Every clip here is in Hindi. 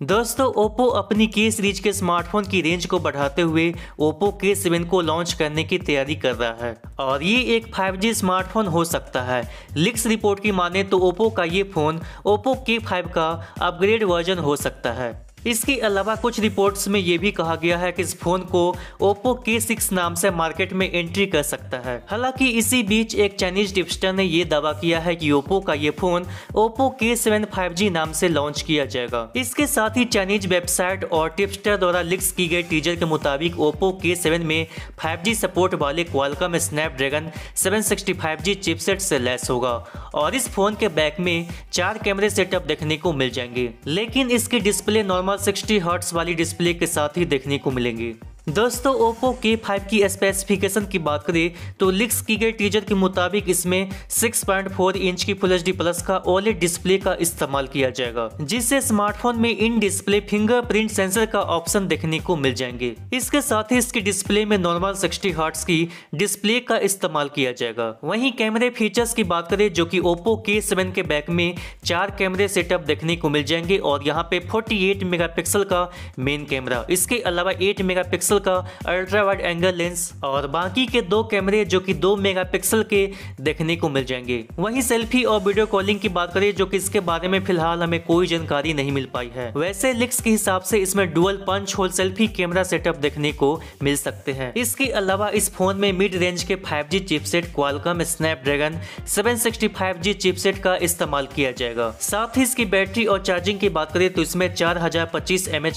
दोस्तों, ओप्पो अपनी के सीरीज़ के स्मार्टफ़ोन की रेंज को बढ़ाते हुए ओप्पो के सेवन को लॉन्च करने की तैयारी कर रहा है। और ये एक 5G स्मार्टफ़ोन हो सकता है। लिक्स रिपोर्ट की माने तो ओप्पो का ये फ़ोन ओप्पो के फाइव का अपग्रेड वर्जन हो सकता है। इसके अलावा कुछ रिपोर्ट्स में ये भी कहा गया है कि इस फ़ोन को Oppo K6 नाम से मार्केट में एंट्री कर सकता है। हालाँकि इसी बीच एक चाइनीज़ टिप्स्टर ने ये दावा किया है कि Oppo का ये फ़ोन Oppo K7 5G नाम से लॉन्च किया जाएगा। इसके साथ ही चाइनीज़ वेबसाइट और टिप्स्टर द्वारा लिक्स की गई टीजर के मुताबिक Oppo K7 में 5G सपोर्ट वाले क्वालकॉम स्नैपड्रैगन 765G चिपसेट से लेस होगा और इस फ़ोन के बैक में चार कैमरे सेटअप देखने को मिल जाएँगे। लेकिन इसकी डिस्प्ले नॉर्मल नॉर्मल 60 हर्ट्स वाली डिस्प्ले के साथ ही देखने को मिलेंगे। दोस्तों, ओप्पो के फाइव की स्पेसिफिकेशन की बात करें तो लिक्स की गई टीजर के मुताबिक इसमें 6.4 इंच की फुल एच प्लस का ओलेड डिस्प्ले का इस्तेमाल किया जाएगा, जिससे स्मार्टफ़ोन में इन डिस्प्ले फिंगरप्रिंट सेंसर का ऑप्शन देखने को मिल जाएँगे। इसके साथ ही इसके डिस्प्ले में नॉर्मल 60 हर्ट्स की डिस्प्ले का इस्तेमाल किया जाएगा। वहीं कैमरे फीचर्स की बात करें, जो की ओप्पो के सेवन के बैक में चार कैमरे सेटअप देखने को मिल जाएँगे, और यहाँ पे फोर्टी मेगा का मेन कैमरा इसके अलावा एट मेगा का अल्ट्रा वाइड एंगल लेंस और बाकी के दो कैमरे जो कि दो मेगापिक्सल के देखने को मिल जाएँगे। वहीं सेल्फी और वीडियो कॉलिंग की बात करें, जो कि इसके बारे में फ़िलहाल हमें कोई जानकारी नहीं मिल पाई है। वैसे लिक्स के हिसाब से इसमें dual punch hole selfie camera setup देखने को मिल सकते हैं। इसके अलावा इस फ़ोन में मिड रेंज के 5G chipset, Qualcomm, Snapdragon 765G chipset का इस्तेमाल किया जाएगा। साथ ही इसकी बैटरी और चार्जिंग की बात करें तो इसमें चार हज़ार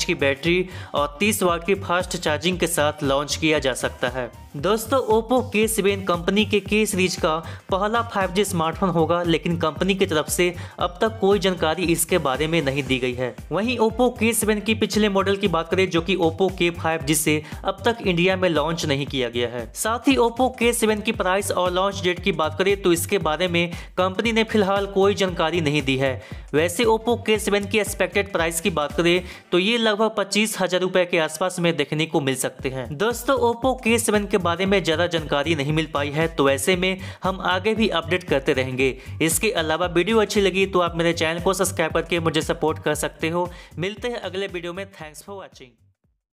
की बैटरी और तीस वाट की फास्ट चार्जिंग पैकेजिंग के साथ लॉन्च किया जा सकता है। दोस्तों ओप्पो के सेवन कंपनी के के सीरीज़ का पहला 5G स्मार्टफ़ोन होगा, लेकिन कंपनी की तरफ़ से अब तक कोई जानकारी इसके बारे में नहीं दी गई है। वहीं ओप्पो के सेवन की पिछले मॉडल की बात करें, जो कि ओप्पो के फाइव जिसे अब तक इंडिया में लॉन्च नहीं किया गया है। साथ ही ओप्पो के सेवन की प्राइस और लॉन्च डेट की बात करें तो इसके बारे में कंपनी ने फ़िलहाल कोई जानकारी नहीं दी है। वैसे ओप्पो के सेवन की एक्सपेक्टेड प्राइस की बात करें तो ये लगभग पच्चीस हज़ार रुपए के आसपास में देखने को मिल सकते हैं। दोस्तों, ओप्पो के सेवन के बारे में ज़्यादा जानकारी नहीं मिल पाई है तो ऐसे में हम आगे भी अपडेट करते रहेंगे। इसके अलावा वीडियो अच्छी लगी तो आप मेरे चैनल को सब्सक्राइब करके मुझे सपोर्ट कर सकते हो। मिलते हैं अगले वीडियो में। Thanks for watching.